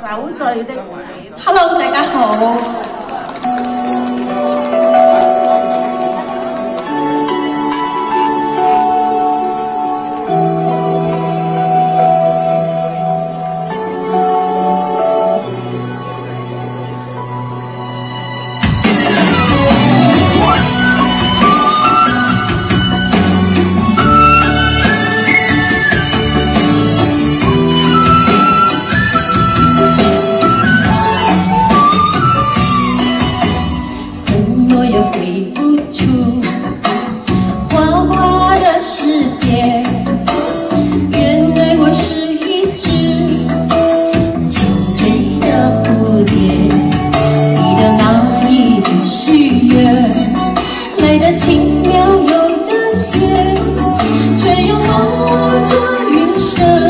酒醉的，Hello，大家好。却又换我这一生。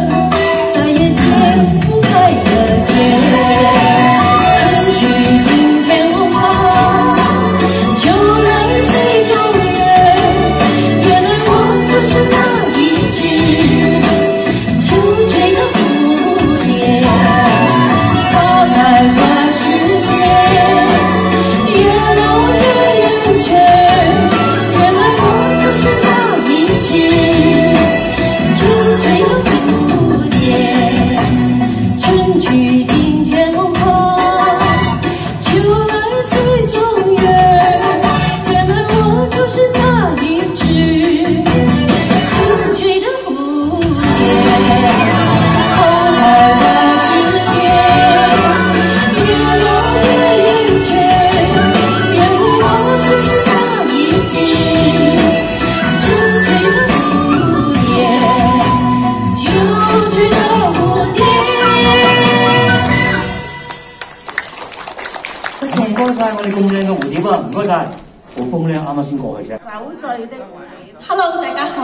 我哋咁靓嘅蝴蝶啊？唔该晒好风靚啱啱先过去啫。酒醉的蝴蝶 hello 大家好。